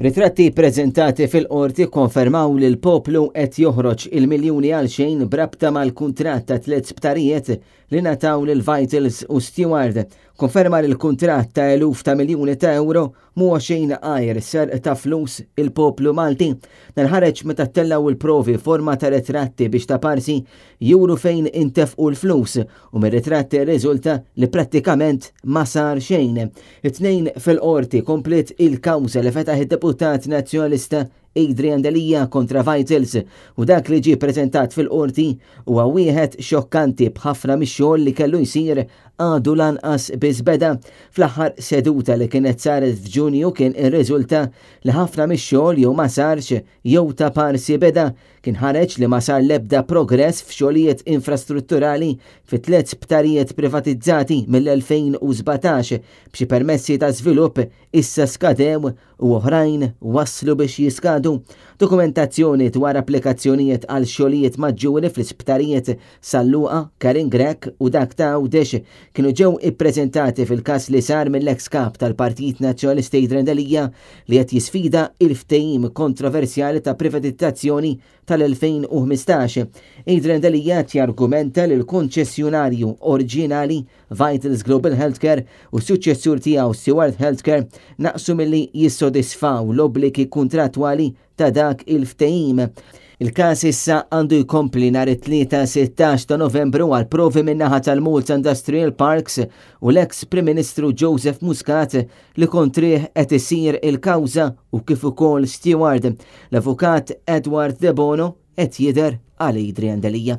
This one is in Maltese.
Ritratti preżentati fil-qorti konfermaw li l-poplu qed joħroġ il-miljuni għal xejn brabta mal-kuntratt ta' tliet sptarijiet li nataw lil Vitals u Steward. Konferma li l-kuntratt ta' eluf ta' miljuni ta' euro mhuwa xejn għajr serq ta' flus il-poplu Malti. Dan ħareġ meta ttellgħu l-provi forma ta' ritratti biex ta' parsi juru fejn intefqu l-flus u mir-ritratti rriżulta li prattikament ma sar xejn. It-Tnejn filqorti kompliet il-kawża li fetaħ id-Deputat Nazzjonalista Adrian Delia kontra Vitals u dak li ġie ppreżentat fil-Qorti huwa wieħed xokkanti b'ħafna mix-xogħol li kellu jsir għadu lanqas biss beda. Fl-aħħar seduta li kienet saret f'Ġunju kien irriżulta li ħafna mix-xogħol jew ma sarx jew ta' parsi beda Kien ħareġ li ma sar l-ebda progress f'xogħlijiet infrastrutturali fit-tliet sptarijiet privatizzati mill-2017, b'xi permessi ta' żvilupp issa skadew u oħrajn waslu biex jiskadu, dokumentazzjoni dwar applikazzjonijiet għal xogħlijiet maġġuri fl-isptarijiet Sal Luqa, Karin Grech u dak ta' Għawdex kienu ġew ippreżentati fil-każ li sar mill-eks Kap tal-Partit Nazzjonalista Adrian Delia li qed jisfida il-ftehim kontroversjali ta' privatizzazzjoni tal-2015. Adrian Delia qed jargumenta li l-konċessjonarju orġinali Vitals Global Healthcare u s-suċċessur tiegħu Steward Healthcare naqsu milli jissodisfaw l-obbligi kuntrattwali ta' dak il-ftehim. Il-każ issa għandu jkompli nhar it-tlieta 16 ta' Novembru għal provi min-naħa tal-Malta Industrial Parks u l-eks Prim Ministru Joseph Muscat li kontrih qed isir il-kawża u kif ukoll Steward, l-Avukat Edward Debono qed jidher għal Adrian Delia.